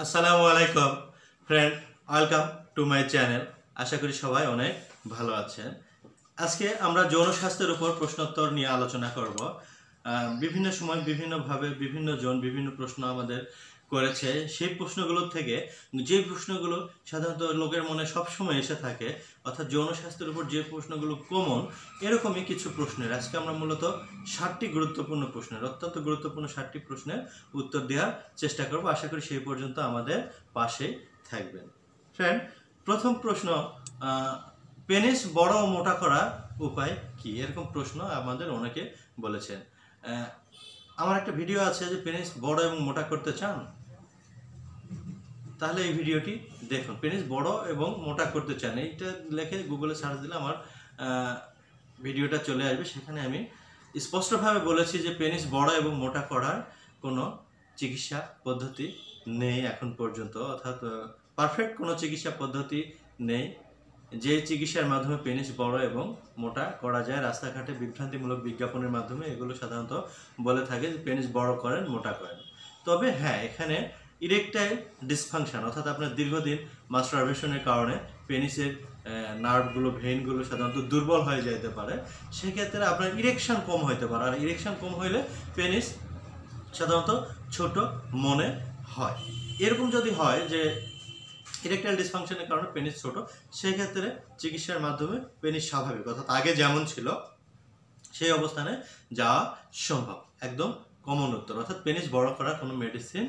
আসসালামু আলাইকুম friend welcome to my channel আশা করি সবাই অনেক ভালো আছেন। আজকে আমরা যৌন স্বাস্থ্যের উপর প্রশ্নোত্তর নিয়ে আলোচনা করব। বিভিন্ন সময় বিভিন্নভাবে বিভিন্ন জন বিভিন্ন প্রশ্ন আমাদের করেছে, সেই প্রশ্নগুলোর থেকে যে প্রশ্নগুলো সাধারণত লোকের মনে সবসময় এসে থাকে, অর্থাৎ যৌন স্বাস্থ্যের উপর যে প্রশ্নগুলো কমন এরকমই কিছু প্রশ্নের। আজকে আমরা মূলত ষাটটি গুরুত্বপূর্ণ প্রশ্নের, অত্যন্ত গুরুত্বপূর্ণ ষাটটি প্রশ্নের উত্তর দেওয়ার চেষ্টা করব। আশা করি সেই পর্যন্ত আমাদের পাশেই থাকবেন। ফ্রেন্ড প্রথম প্রশ্ন পেনিস বড় ও মোটা করার উপায় কি? এরকম প্রশ্ন আমাদের অনেকে বলেছেন। আমার একটা ভিডিও আছে যে পেনিস বড় এবং মোটা করতে চান। তাহলে এই ভিডিওটি দেখুন। পেনিস বড় এবং মোটা করতে চান এইটা লেখে গুগলে সার্চ দিলে আমার ভিডিওটা চলে আসবে। সেখানে আমি স্পষ্টভাবে বলেছি যে পেনিস বড় এবং মোটা করার কোনো চিকিৎসা পদ্ধতি নেই এখন পর্যন্ত। অর্থাৎ পারফেক্ট কোনো চিকিৎসা পদ্ধতি নেই। যে চিকিৎসার মাধ্যমে পেনিস বড় এবং মোটা করা যায়, রাস্তাঘাটে বিভ্রান্তিমূলক বিজ্ঞাপনের মাধ্যমে এগুলো সাধারণত বলে থাকে যে পেনিস বড় করেন, মোটা করেন। তবে হ্যাঁ এখানে ইরেকটাইল ডিসফাংশন অর্থাৎ আপনার দীর্ঘদিন মাস্টারবেশনের কারণে পেনিসের নার্ভগুলো ভেইনগুলো সাধারণত দুর্বল হয়ে যেতে পারে, সেক্ষেত্রে আপনার ইরেকশন কম হইতে পারে। আর ইরেকশন কম হইলে পেনিস সাধারণত ছোট মনে হয়। এরকম যদি হয় যে ইরেকটাইল ডিসফাংশনের কারণে পেনিস ছোট, সেক্ষেত্রে চিকিৎসার মাধ্যমে পেনিস স্বাভাবিক। অর্থাৎ আগে যেমন ছিল, সেই অবস্থানে যাওয়া সম্ভব। একদম কমন উত্তর। অর্থাৎ পেনিস বড় করার কোনো মেডিসিন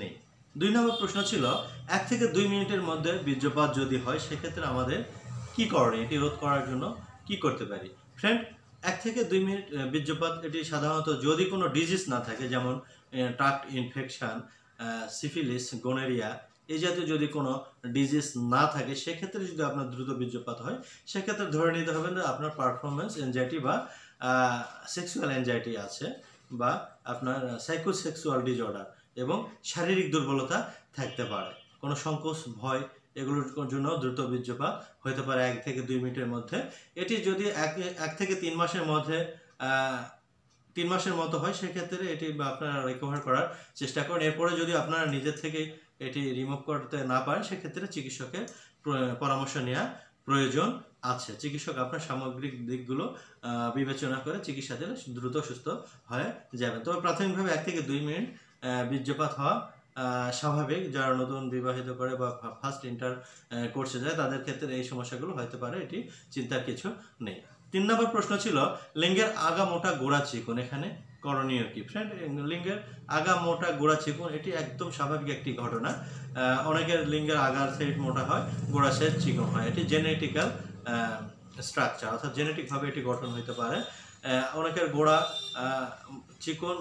নেই। দুই নম্বর প্রশ্ন ছিল, এক থেকে দুই মিনিটের মধ্যে বীর্যপাত যদি হয়, সেক্ষেত্রে আমাদের কি করণীয়? এটি রোধ করার জন্য কি করতে পারি? ফ্রেন্ড এক থেকে দুই মিনিট বীর্যপাত, এটি সাধারণত যদি কোনো ডিজিজ না থাকে, যেমন ট্রাক্ট ইনফেকশন সিফিলিস গোনেরিয়া এই জাতীয় যদি কোনো ডিজিজ না থাকে, সেক্ষেত্রে যদি আপনার দ্রুত বীর্যপাত হয়, সেক্ষেত্রে ধরে নিতে হবে যে আপনার পারফরমেন্স এনজাইটি বা সেক্সুয়াল এনজাইটি আছে, বা আপনার সাইকোসেক্সুয়াল ডিজঅর্ডার এবং শারীরিক দুর্বলতা থাকতে পারে। কোনো সংকোচ, ভয় এগুলোর জন্য দ্রুত বীর্যপাত হতে পারে এক থেকে দুই মিনিটের মধ্যে। এটি যদি এক এক থেকে তিন মাসের মধ্যে তিন মাসের মতো হয়, সেক্ষেত্রে এটি আপনারা রিকভার করার চেষ্টা করেন। এরপরে যদি আপনারা নিজের থেকে এটি রিমুভ করতে না পারেন, সেক্ষেত্রে চিকিৎসকের পরামর্শ নেওয়া প্রয়োজন আছে। চিকিৎসক আপনার সামগ্রিক দিকগুলো বিবেচনা করে চিকিৎসা দিলে দ্রুত সুস্থ হয়ে যাবেন। তবে প্রাথমিকভাবে এক থেকে দুই মিনিট বীর্যপাত হওয়া স্বাভাবিক যারা নতুন বিবাহিত করে বা ফার্স্ট ইন্টার কোর্সে যায়, তাদের ক্ষেত্রে এই সমস্যাগুলো হতে পারে, এটি চিন্তার কিছু নেই। তিন নম্বর প্রশ্ন ছিল, লিঙ্গের আগা মোটা গোড়া চিকন, এখানে করণীয় কি? ফ্রেন্ড লিঙ্গের আগা মোটা গোড়া চিকন, এটি একদম স্বাভাবিক একটি ঘটনা। অনেকের লিঙ্গের আগার সেট মোটা হয়, গোড়া সাইড চিকন হয়, এটি জেনেটিক্যাল স্ট্রাকচার অর্থাৎ জেনেটিকভাবে এটি গঠন হতে পারে। অনেকের গোড়া চিকন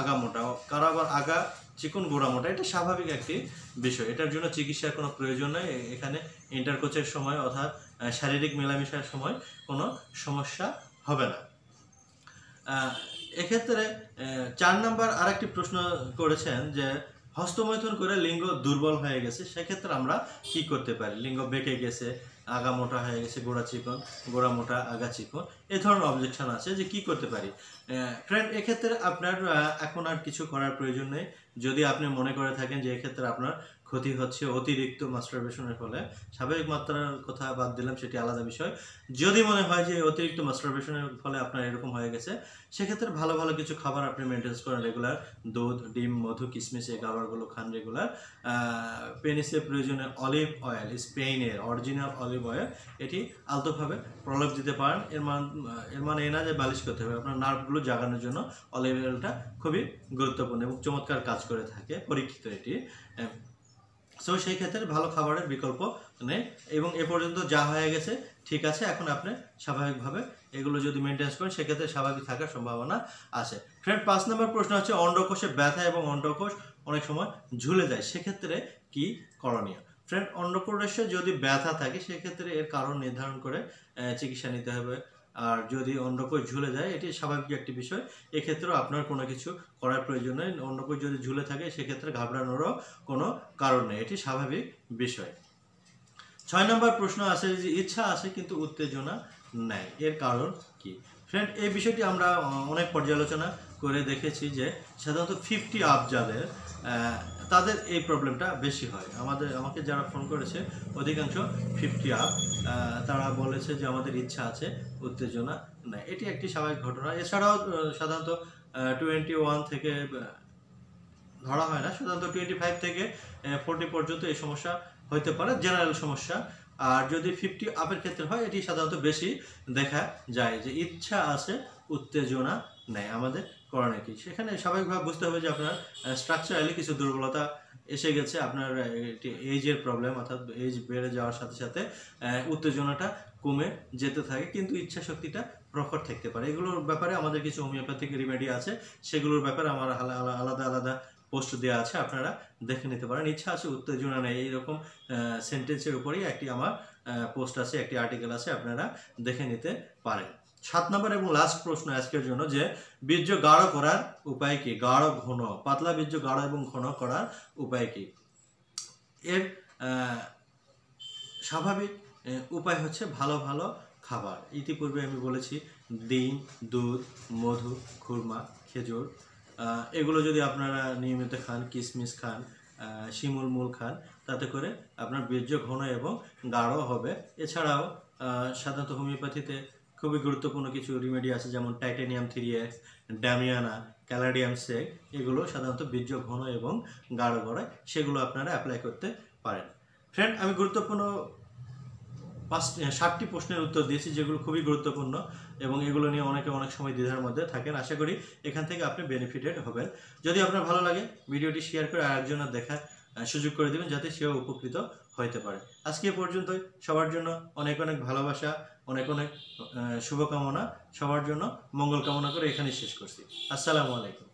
আগা মোটা, কারও আবার আগা চিকন গোড়া মোটা, এটা স্বাভাবিক একটি বিষয়। এটার জন্য চিকিৎসার কোনো প্রয়োজন নেই। এখানে ইন্টারকোচের সময় অর্থাৎ শারীরিক মেলামেশার সময় কোনো সমস্যা হবে না। এক্ষেত্রে চার নাম্বার আরেকটি প্রশ্ন করেছেন যে, হস্তমৈথুন করে লিঙ্গ দুর্বল হয়ে গেছে, সেক্ষেত্রে আমরা কি করতে পারি? লিঙ্গ বেঁকে গেছে আগা মোটা হয়ে গেছে, গোড়া চিকন, গোড়া মোটা আগা চিকন, এ ধরনের অবজেকশন আছে যে কি করতে পারি। ফ্রেন্ড এক্ষেত্রে আপনার এখন আর কিছু করার প্রয়োজন নেই। যদি আপনি মনে করে থাকেন যে এক্ষেত্রে আপনার ক্ষতি হচ্ছে অতিরিক্ত মাস্টারবেশনের ফলে, স্বাভাবিক মাত্রার কথা বাদ দিলাম, সেটি আলাদা বিষয়। যদি মনে হয় যে অতিরিক্ত মাস্টারবেশনের ফলে আপনার এরকম হয়ে গেছে, সেক্ষেত্রে ভালো ভালো কিছু খাবার আপনি মেনটেন্স করেন রেগুলার দুধ, ডিম, মধু কিশমিশ এই খাবারগুলো খান রেগুলার পেনিসের প্রয়োজনে অলিভ অয়েল স্পেনের অরিজিনাল অলিভ অয়েল এটি আলতোভাবে প্রলেপ দিতে পারেন। এর মান, এর মানে এ না যে বালিশ করতে হবে। আপনার নার্ভগুলো জাগানোর জন্য অলিভ অয়েলটা খুবই গুরুত্বপূর্ণ এবং চমৎকার কাজ করে থাকে পরীক্ষিত এটি। সো সেই ক্ষেত্রে ভালো খাবারের বিকল্প নেই এবং এ পর্যন্ত যা হয়ে গেছে ঠিক আছে, এখন আপনি স্বাভাবিকভাবে এগুলো যদি মেনটেন্স করেন, সেক্ষেত্রে স্বাভাবিক থাকার সম্ভাবনা আছে। ফ্রেন্ড পাঁচ নম্বর প্রশ্ন হচ্ছে, অন্ডকোষে ব্যথা এবং অন্ডকোষ অনেক সময় ঝুলে যায়। সেক্ষেত্রে কি করণীয়? ফ্রেন্ড অন্ডকোষে যদি ব্যথা থাকে, সেক্ষেত্রে এর কারণ নির্ধারণ করে চিকিৎসা নিতে হবে। আর যদি অন্ডকোষ ঝুলে যায়, এটি স্বাভাবিক একটি বিষয়। এক্ষেত্রেও আপনার কোনো কিছু করার প্রয়োজন নেই। অন্ডকোষ যদি ঝুলে থাকে, সেক্ষেত্রে ঘাবড়ানোরও কোনো কারণ নেই। এটি স্বাভাবিক বিষয়। ছয় নম্বর প্রশ্ন আছে যে, ইচ্ছা আছে কিন্তু উত্তেজনা নাই। এর কারণ কি? ফ্রেন্ড এই বিষয়টি আমরা অনেক পর্যালোচনা করে দেখেছি যে, সাধারণত ফিফটি আপ যাদের তাদের এই প্রবলেমটা বেশি হয়। আমাদের, আমাকে যারা ফোন করেছে, অধিকাংশ ফিফটি আপ তারা বলেছে যে আমাদের ইচ্ছা আছে, উত্তেজনা নাই। এটি একটি স্বাভাবিক ঘটনা। এছাড়াও সাধারণত টোয়েন্টি ওয়ান থেকে ধরা হয় না, সাধারণত টোয়েন্টি ফাইভ থেকে ফোরটি পর্যন্ত এই সমস্যা হতে পারে জেনারেল সমস্যা। আর যদি ফিফটি আপের ক্ষেত্রে হয়, এটি সাধারণত বেশি দেখা যায় যে ইচ্ছা আছে, উত্তেজনা নেয় আমাদের। করণীয় কি সেখানে স্বাভাবিকভাবে বুঝতে হবে যে আপনার স্ট্রাকচারালি কিছু দুর্বলতা এসে গেছে, আপনার এইজের প্রবলেম অর্থাৎ এজ বেড়ে যাওয়ার সাথে সাথে উত্তেজনাটা কমে যেতে থাকে, কিন্তু ইচ্ছা শক্তিটা প্রখর থাকতে পারে। এগুলোর ব্যাপারে আমাদের কিছু হোমিওপ্যাথিক রিমেডি আছে, সেগুলোর ব্যাপারে আমার আলা- আলা- আলাদা আলাদা পোস্ট দেওয়া আছে, আপনারা দেখে নিতে পারেন। ইচ্ছা আছে, উত্তেজনা নেই, এইরকম সেন্টেন্সের উপরেই একটি আমার পোস্ট আছে, একটি আর্টিকেল আছে, আপনারা দেখে নিতে পারেন। সাত নম্বর এবং লাস্ট প্রশ্ন আজকের জন্য যে বীর্য গাঢ় করার উপায় কি? গাঢ় ঘন, পাতলা বীর্য গাঢ় এবং ঘন করার উপায় কি? এর স্বাভাবিক উপায় হচ্ছে ভালো ভালো খাবার। ইতিপূর্বে আমি বলেছি ডিম, দুধ, মধু, খুরমা, খেজুর এগুলো যদি আপনারা নিয়মিত খান কিশমিশ খান শিমুল মূল খান, তাতে করে আপনার বীর্য ঘন এবং গাঢ় হবে। এছাড়াও সাধারণত হোমিওপ্যাথিতে খুবই গুরুত্বপূর্ণ কিছু রিমেডি আছে, যেমন titanium three x damiana caladium সেক এগুলো সাধারণত বীর্য ঘন এবং গাঢ় করায় সেগুলো আপনারা অ্যাপ্লাই করতে পারেন। ফ্রেন্ড আমি গুরুত্বপূর্ণ পাঁচ ষাটটি প্রশ্নের উত্তর দিয়েছি, যেগুলো খুবই গুরুত্বপূর্ণ এবং এগুলো নিয়ে অনেকে অনেক সময় দ্বিধার মধ্যে থাকেন। আশা করি এখান থেকে আপনি বেনিফিটেড হবেন। যদি আপনার ভালো লাগে, ভিডিওটি শেয়ার করে আরেকজনের দেখার সুযোগ করে দেবেন, যাতে সেও উপকৃত হতে পারে। আজকে এ পর্যন্তই। সবার জন্য অনেক অনেক ভালোবাসা। অনেক অনেক শুভকামনা। সবার জন্য মঙ্গল কামনা করে এখানে শেষ করছি। আসসালামু আলাইকুম।